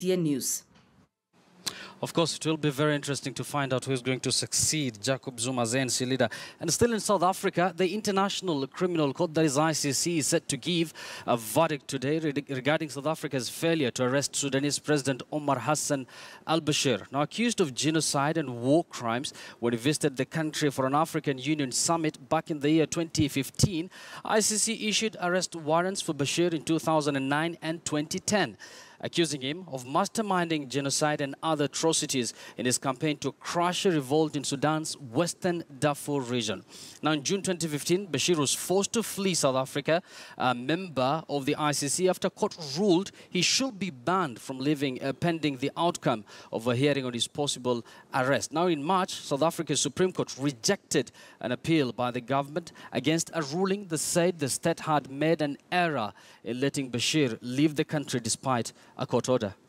KTN News. Of course, it will be very interesting to find out who is going to succeed Jacob Zuma's ANC leader. And still in South Africa, the International Criminal Court, that is ICC, is set to give a verdict today regarding South Africa's failure to arrest Sudanese President Omar Hassan al-Bashir, now accused of genocide and war crimes when he visited the country for an African Union summit back in the year 2015. ICC issued arrest warrants for Bashir in 2009 and 2010 accusing him of masterminding genocide and other atrocities in his campaign to crush a revolt in Sudan's western Darfur region. Now, in June 2015, Bashir was forced to flee South Africa, a member of the ICC, after court ruled he should be banned from leaving uh, pending the outcome of a hearing on his possible arrest. Now, in March, South Africa's Supreme Court rejected an appeal by the government against a ruling that said the state had made an error in letting Bashir leave the country despite a court order.